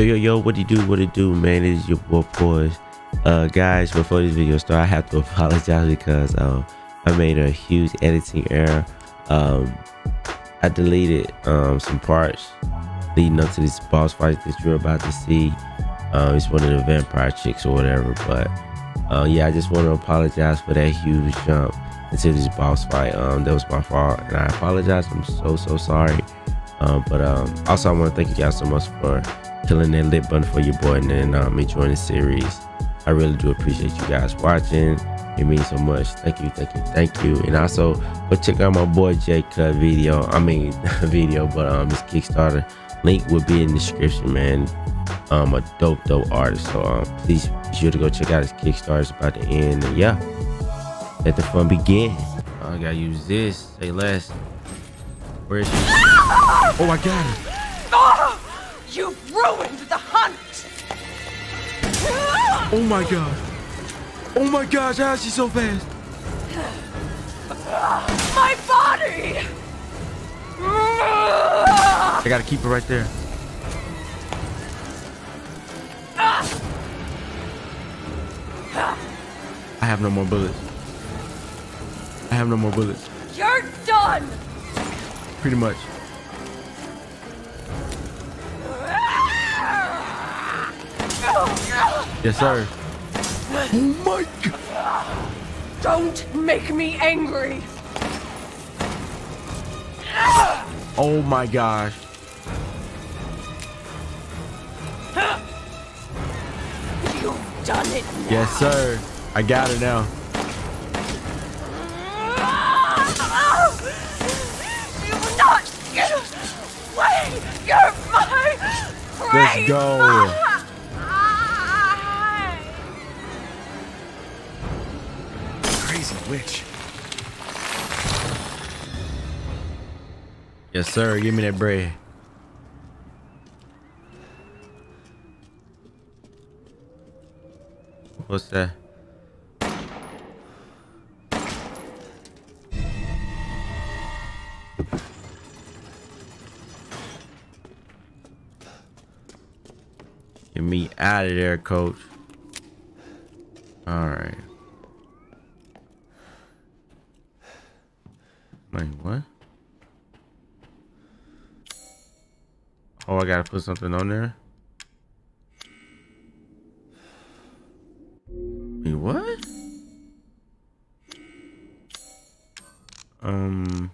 Yo, yo, yo, what do you do? What do you do, man? It is your boy, boys. Uh, guys, before this video starts, I have to apologize because um, I made a huge editing error. Um, I deleted um, some parts leading up to this boss fight that you're about to see. Um, it's one of the vampire chicks or whatever, but uh, yeah, I just want to apologize for that huge jump into this boss fight. Um, that was my fault, and I apologize. I'm so so sorry. Um, but um, also, I want to thank you guys so much for killing that lit button for your boy and then um, enjoying the series. I really do appreciate you guys watching. It means so much. Thank you, thank you, thank you. And also, go check out my boy J Cutt video. I mean, video, but um, his Kickstarter link will be in the description, man. Um, a dope, dope artist. So um, please be sure to go check out his Kickstarter. About to end. And yeah, let the fun begin. I gotta use this. Say less. Where is she? Oh, I got it. Oh, ruined the hunt! Oh my god. Oh my gosh, how is she so fast? My body! I gotta keep it right there. I have no more bullets. I have no more bullets. You're done! Pretty much. Yes, sir. Oh my god. Don't make me angry! Ah! Oh my gosh. You've done it now. Yes, sir. I got her now. You will not get away! You're my Let's prey! go. Yes, sir. Give me that bread. What's that? Get me out of there, coach. All right. Wait, what? I gotta put something on there. Wait, what? Um.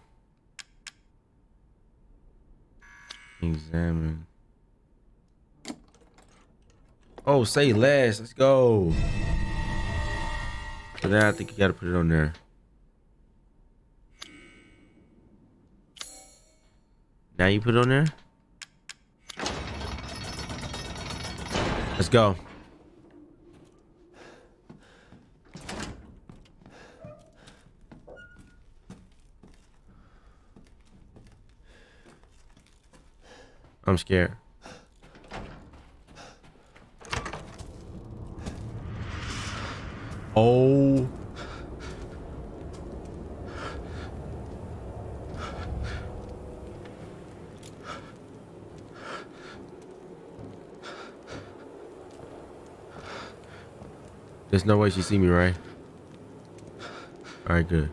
Examine. Oh, say less. Let's go. So now I think you gotta put it on there. Now you put it on there? Let's go. I'm scared. Oh. There's no way she see me, right? All right, good.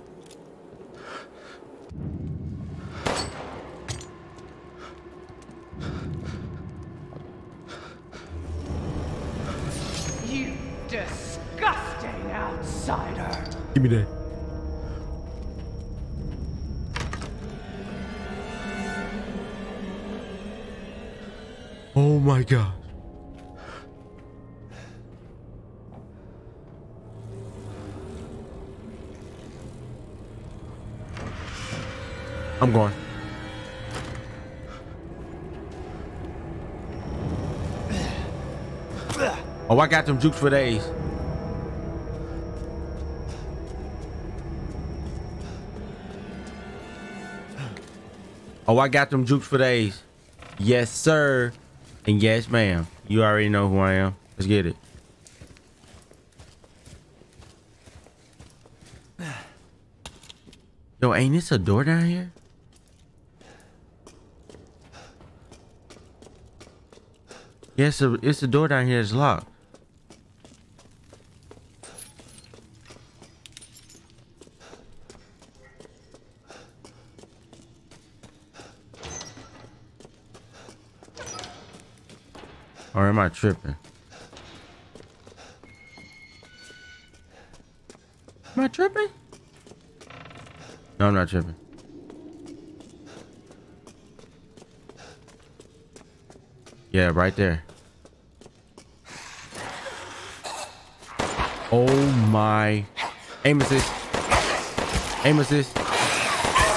You disgusting outsider! Give me that. Oh my god. I'm going. Oh, I got them jukes for days. Oh, I got them jukes for days. Yes, sir. And yes, ma'am. You already know who I am. Let's get it. Yo, ain't this a door down here? Yeah, it's, it's a door down here that's locked. Or am I tripping? Am I tripping? No, I'm not tripping. Yeah, right there. Oh my. Aim assist. Aim assist.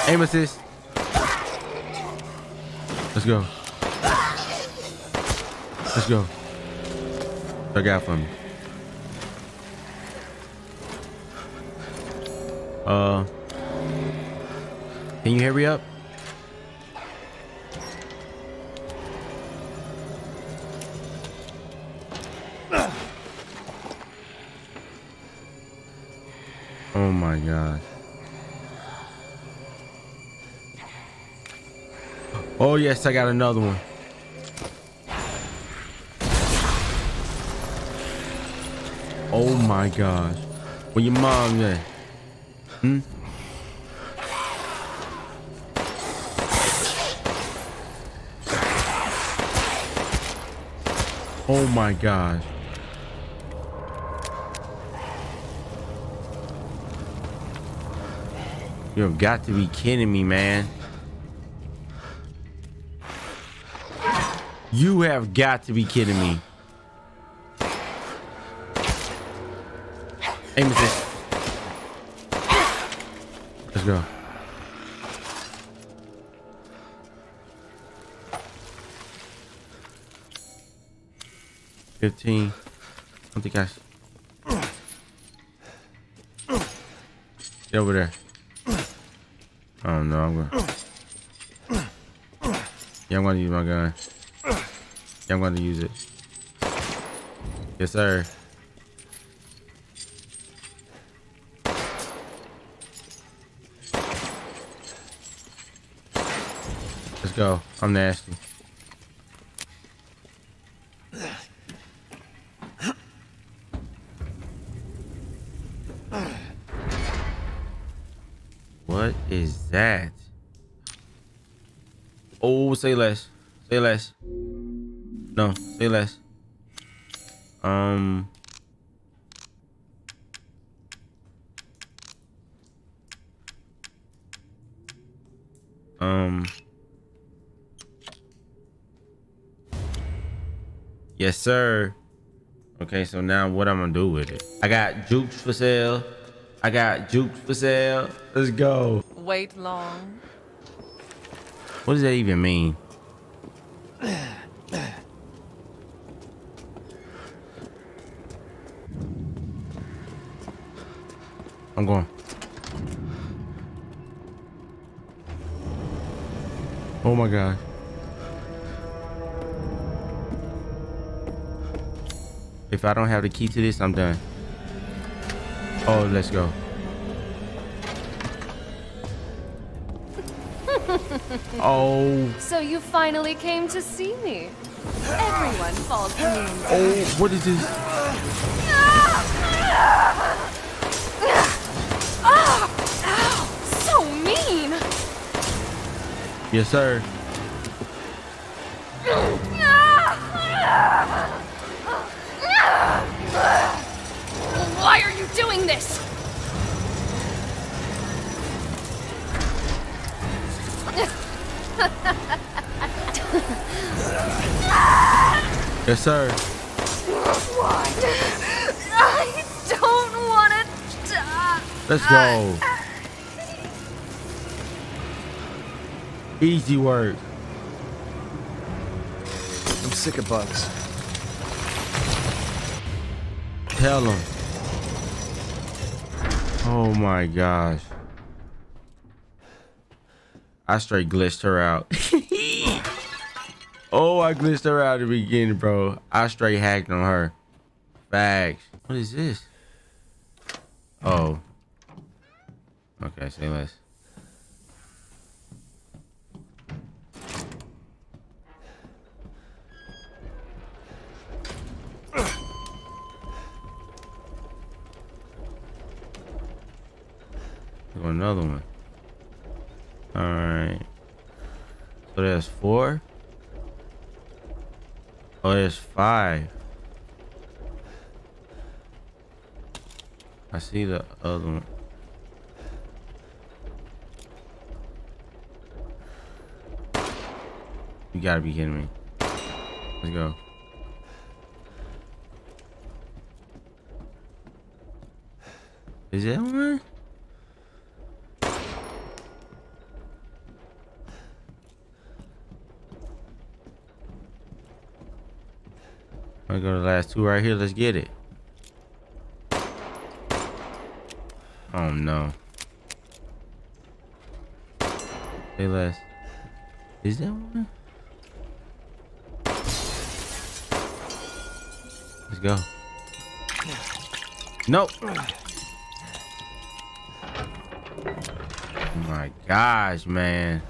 Aim assist. Let's go. Let's go. Look out for me. Uh, can you hurry up? My god. Oh yes, I got another one. Oh my gosh. Where your mom at? Hmm? Oh my gosh. You have got to be kidding me, man. You have got to be kidding me. Aim assist. Let's go. Fifteen. I don't think I. Get over there. I'm going. Yeah, I'm gonna use my gun. Yeah, I'm gonna use it. Yes, sir. Let's go. I'm nasty. That? Oh, say less. Say less. No, say less. Um. Um. Yes, sir. Okay, so now what I'm gonna do with it? I got jukes for sale. I got jukes for sale. Let's go. Wait long. What does that even mean? I'm going. Oh my god. If I don't have the key to this, I'm done. Oh, let's go. Oh. So you finally came to see me. Everyone falls for me. Oh, what is this? So mean. Yes, sir. Why are you doing this? Yes, sir. What? I don't want to die. Let's go. Easy work. I'm sick of bugs. Tell him. Oh my gosh. I straight glitched her out. Oh, I glitched her out at the beginning, bro. I straight hacked on her. Facts. What is this? Oh. Okay, say less. Another one. All right. So there's four. Oh, there's five. I see the other one. You gotta be kidding me. Let's go. Is that one? Gonna go the last two right here. Let's get it. Oh no. Hey, less. Is that one? Let's go. Nope. My gosh, man.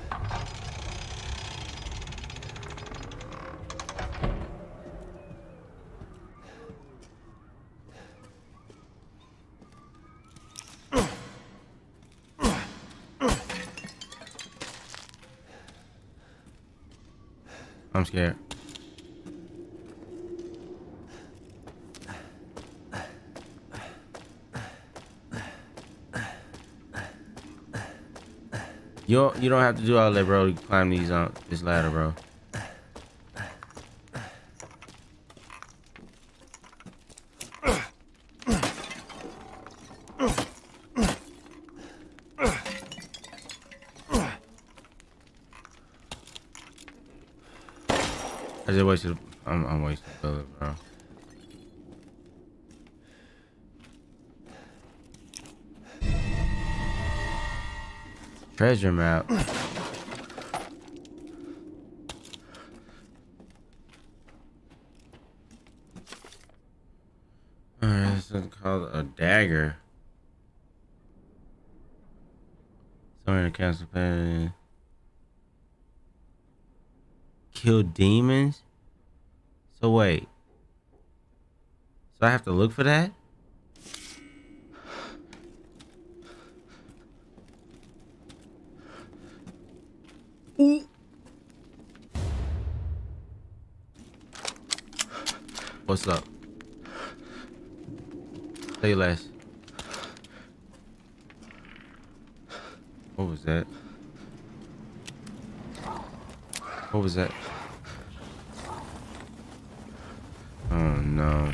Scared. You you don't have to do all that, bro. You climb these on this ladder, bro. Wasted. I'm, I'm wasting bullet, bro. Treasure map. This is called a dagger. Somewhere in the castle plan. Kill demons? So wait. So I have to look for that? What's up? Say less. What was that? What was that? Oh no.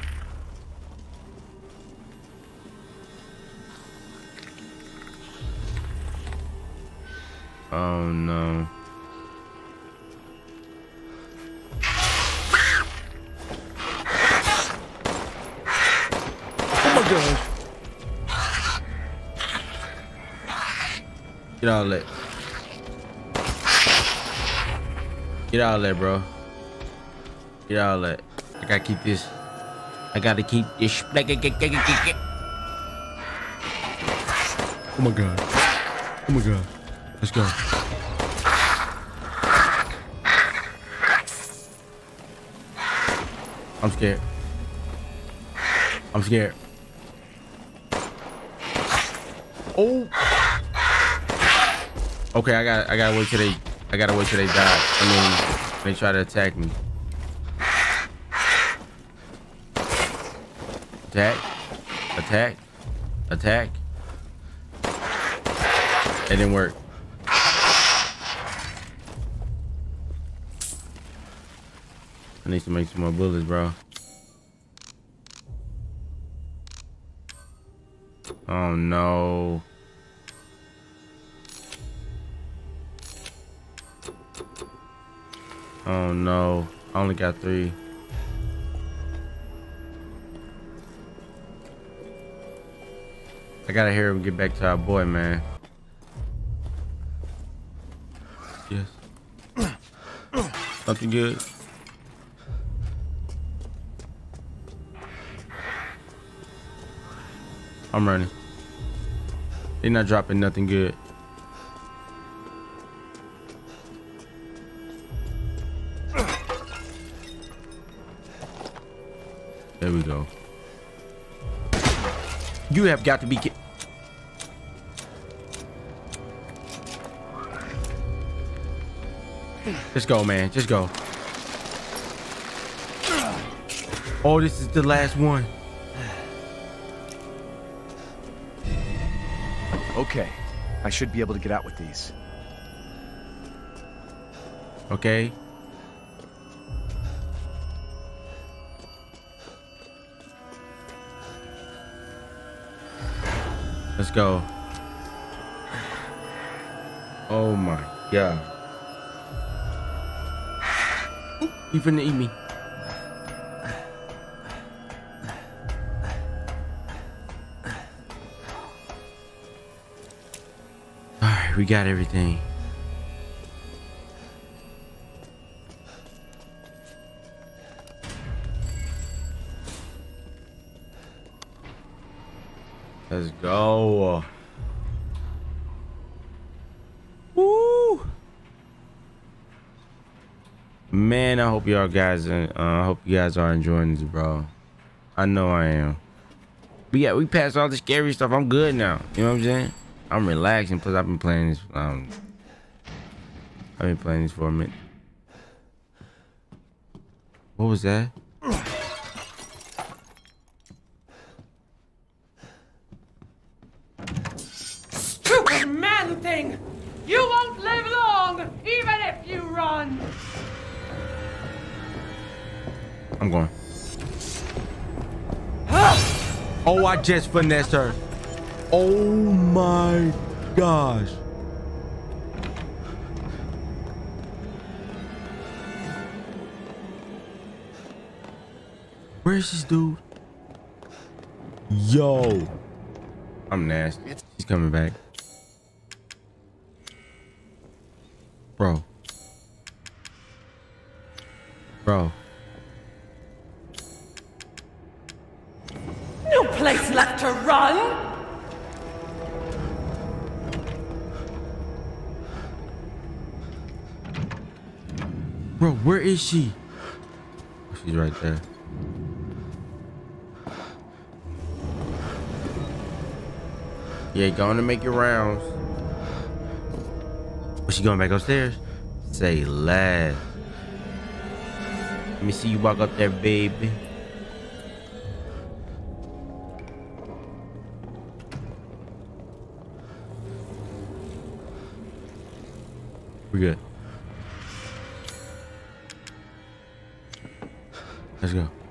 Get out of that. Get out of there, bro. Get out of that. I gotta keep this. I gotta keep this. Oh my god. Oh my god. Let's go. I'm scared. I'm scared. Oh. Okay, I got. I gotta wait till they. I gotta wait till they die. I mean, they try to attack me. Attack. Attack. Attack. It didn't work. I need to make some more bullets, bro. Oh no. Oh no. I only got three. I gotta hear him get back to our boy, man. Yes. Something good. I'm running. They're not dropping nothing good. though. You have got to be kidding. Just go, man. Just go. Oh, this is the last one. Okay. I should be able to get out with these. Okay. Let's go. Oh my god. He finna eat me. Alright, we got everything. Let's go. Woo! Man, I hope y'all guys. Uh, I hope you guys are enjoying this, bro. I know I am. But yeah, we passed all the scary stuff. I'm good now. You know what I'm saying? I'm relaxing. Plus, I've been playing this. Um, I've been playing this for a minute. What was that? Stupid man thing! You won't live long, even run! I'm going. Oh, I just finessed her. Oh my gosh. Where's this dude? Yo. I'm nasty. He's coming back. Bro. Bro. No place left to run! Bro, where is she? Oh, she's right there. Yeah, going to make your rounds. Was she going back upstairs? Say less. Let me see you walk up there, baby. We're good. Let's go.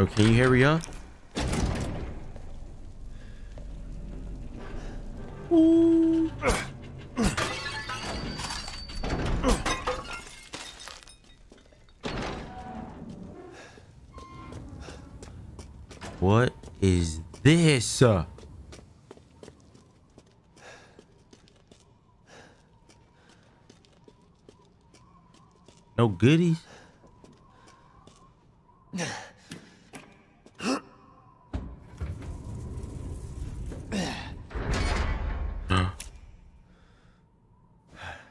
Yo, can you hurry up? What is this? No goodies?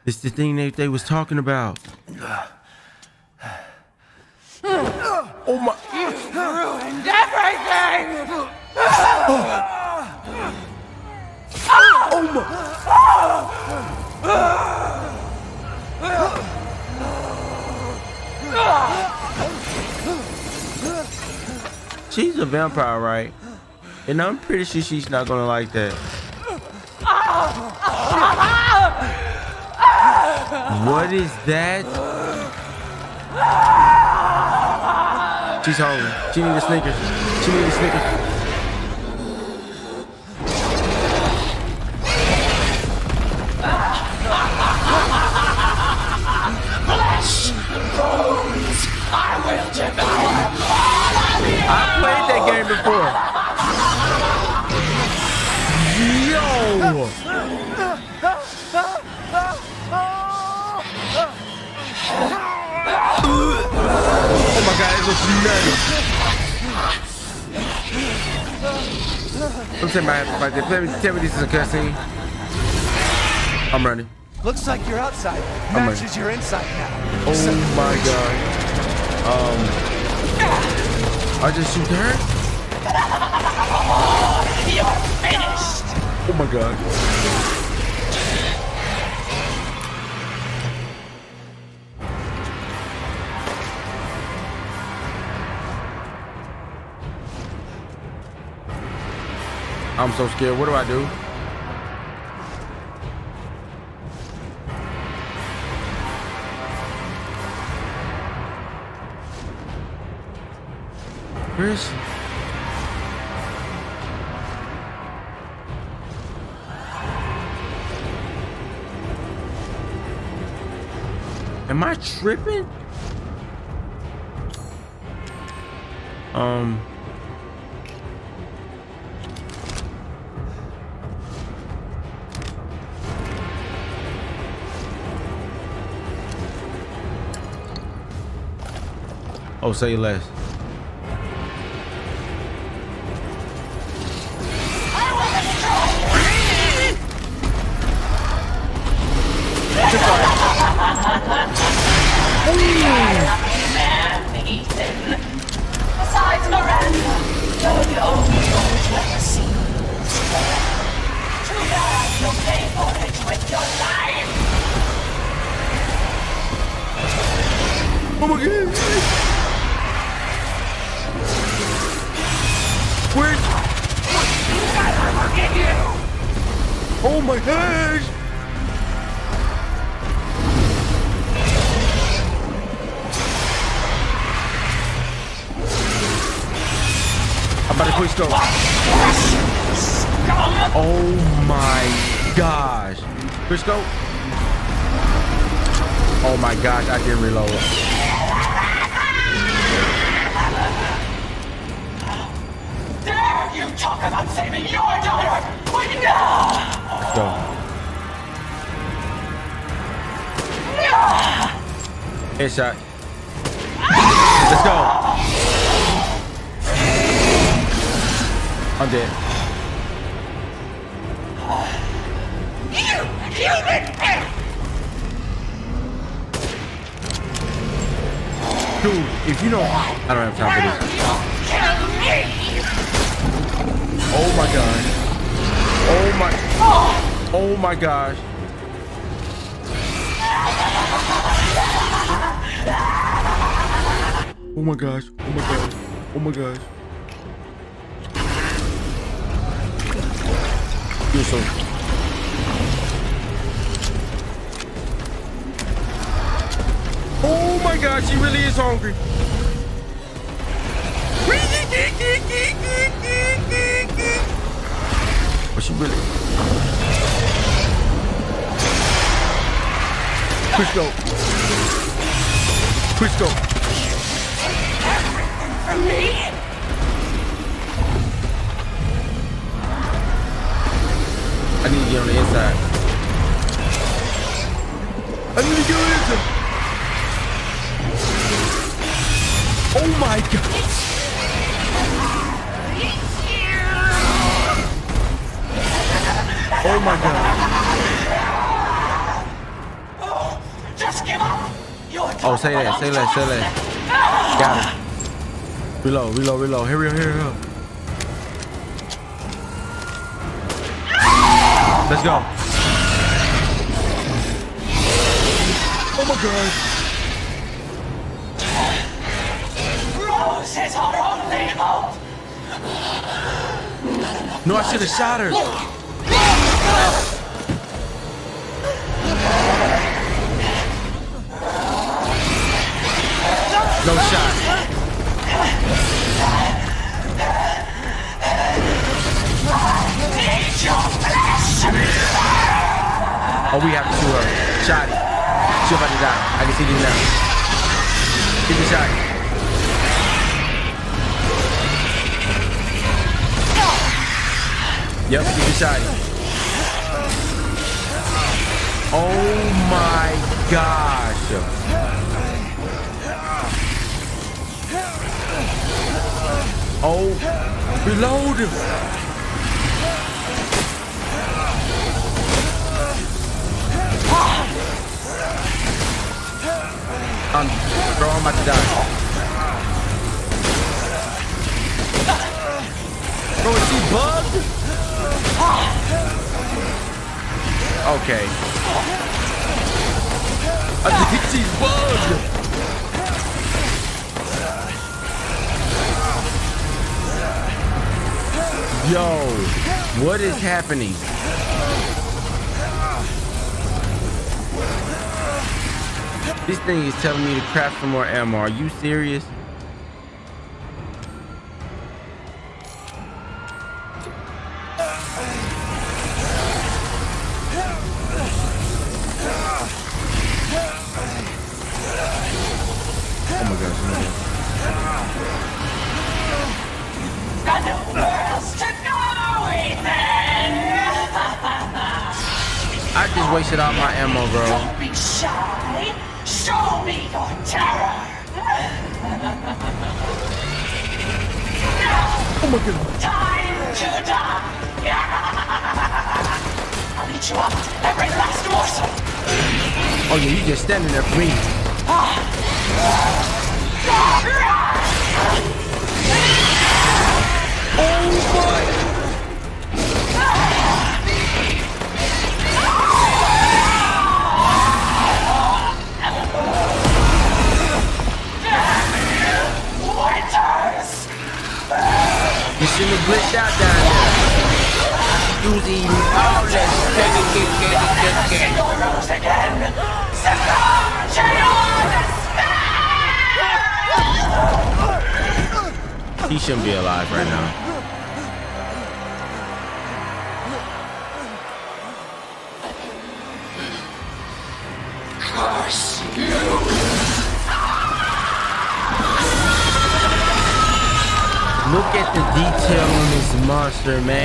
It's the thing that they was talking about. Oh my Ruined everything! Oh, she's a vampire, right? And I'm pretty sure she's not gonna like that. Ah! What is that? She's hungry. She need a Snickers. She need a Snickers. Oh my god, it looks nuts. Don't my right there. Tell me, tell me this is a cutscene. I'm running. Looks like your outside I'm matches your inside now. Oh my god. Um, I just shoot her. You're finished! Oh my god. I'm so scared. What do I do? Chris? Am I tripping? Um. With your life! Oh my god! Oh my gosh! I'm about to quick scope. Oh my gosh. Scope. Oh my gosh, I didn't reload. Dare you talk about saving your daughter when no! Headshot. Let's go. I'm dead. Dude, if you know, I don't have time for this. Oh my god. Oh my. Oh my gosh. Oh my gosh. Oh my gosh. Oh my gosh. You're. Oh my gosh, she really is hungry. But she really. Crisco. Crisco. Me? I need to get on the inside. I need to get on the inside. Oh my god. Oh my god. Oh, say that, say that, say that. Got it. Reload, reload, reload. Hurry up, hurry up. Let's go. Oh my god. Rose is our only hope! No, I should have shot her. No shot. Oh, we have to shoot her. Shotty. She about to die. I can see this now. Get the shot. Yep, get the shot. Oh my gosh. Oh, reload! I'm throwing my die. Bro, is he bugged? Okay. I think she's bugged! Yo, what is happening? This thing is telling me to craft some more ammo. Are you serious? Shouldn't be alive right now. Look at the detail on this monster, man.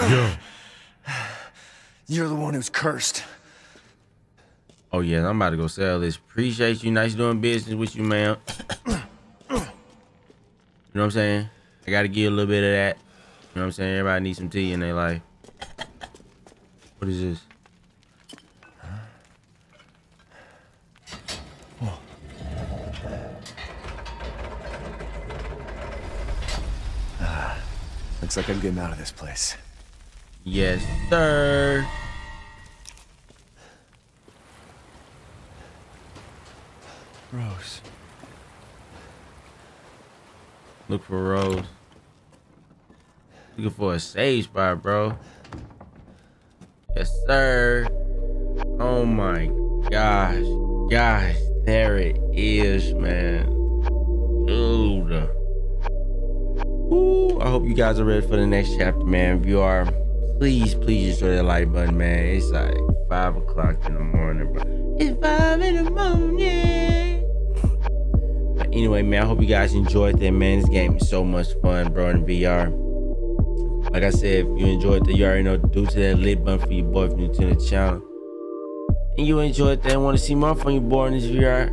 You're the one who's cursed. Oh yeah, I'm about to go sell this. Appreciate you. Nice doing business with you, man. you know what I'm saying? I gotta give a little bit of that. You know what I'm saying? Everybody needs some tea in their life. What is this? Looks like I'm getting out of this place. Yes, sir. Rose. Look for Rose. Looking for a sage spot, bro. Yes, sir. Oh my gosh. Gosh, there it is, man. Dude. Ooh, I hope you guys are ready for the next chapter, man. If you are, please, please destroy that like button, man. It's like five o'clock in the morning, bro. It's five in the morning. But anyway, man, I hope you guys enjoyed that, man. This game is so much fun, bro, in VR. Like I said, if you enjoyed that, you already know do to that lit button for your boy if you're new to the channel. And you enjoyed that and want to see more from your boy in this VR,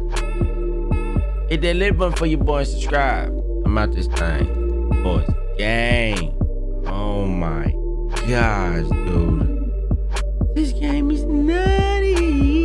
hit that lit button for your boy and subscribe. I'm out this thing. Boys, gang. Oh my gosh, dude. This game is nutty.